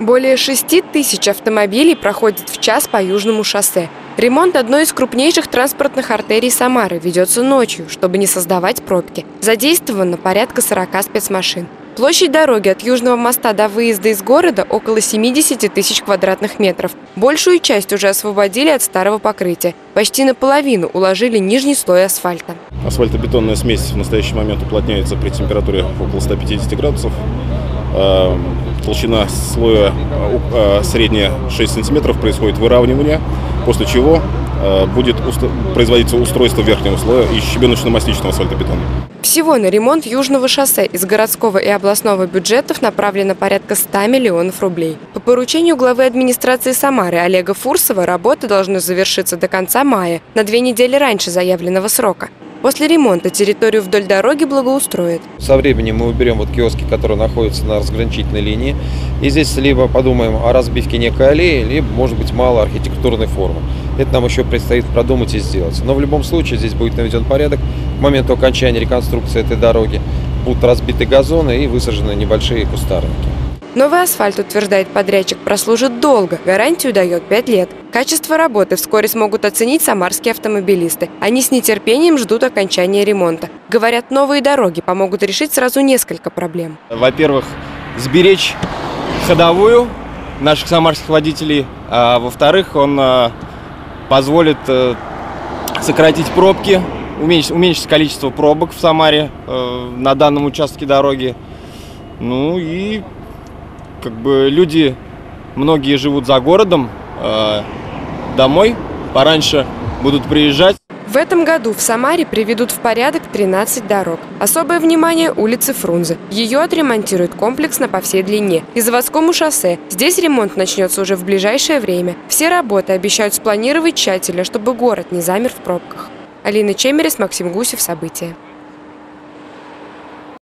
Более 6 тысяч автомобилей проходит в час по Южному шоссе. Ремонт одной из крупнейших транспортных артерий Самары ведется ночью, чтобы не создавать пробки. Задействовано порядка 40 спецмашин. Площадь дороги от Южного моста до выезда из города около 70 тысяч квадратных метров. Большую часть уже освободили от старого покрытия. Почти наполовину уложили нижний слой асфальта. Асфальтобетонная смесь в настоящий момент уплотняется при температуре около 150 градусов. Э, Толщина слоя э, средняя 6 сантиметров, происходит выравнивание, после чего э, будет производиться устройство верхнего слоя из щебеночно-масличного асфальтобетона. Всего на ремонт Южного шоссе из городского и областного бюджетов направлено порядка 100 миллионов рублей. По поручению главы администрации Самары Олега Фурсова работы должны завершиться до конца мая, на две недели раньше заявленного срока. После ремонта территорию вдоль дороги благоустроят. Со временем мы уберем вот киоски, которые находятся на разграничительной линии. И здесь либо подумаем о разбивке некой аллеи, либо, может быть, мало архитектурной формы. Это нам еще предстоит продумать и сделать. Но в любом случае здесь будет наведен порядок. К моменту окончания реконструкции этой дороги будут разбиты газоны и высажены небольшие кустарники. Новый асфальт, утверждает подрядчик, прослужит долго, гарантию дает 5 лет. Качество работы вскоре смогут оценить самарские автомобилисты. Они с нетерпением ждут окончания ремонта. Говорят, новые дороги помогут решить сразу несколько проблем. Во-первых, сберечь ходовую наших самарских водителей, а во-вторых, он а, позволит э, сократить пробки, уменьшить, уменьшить количество пробок в Самаре э, на данном участке дороги. Ну и как бы люди, многие живут за городом, э, домой пораньше будут приезжать. В этом году в Самаре приведут в порядок 13 дорог. Особое внимание улице Фрунзе. Ее отремонтируют комплексно по всей длине. И заводскому шоссе. Здесь ремонт начнется уже в ближайшее время. Все работы обещают спланировать тщательно, чтобы город не замер в пробках. Алина Чемерес, Максим Гусев. События.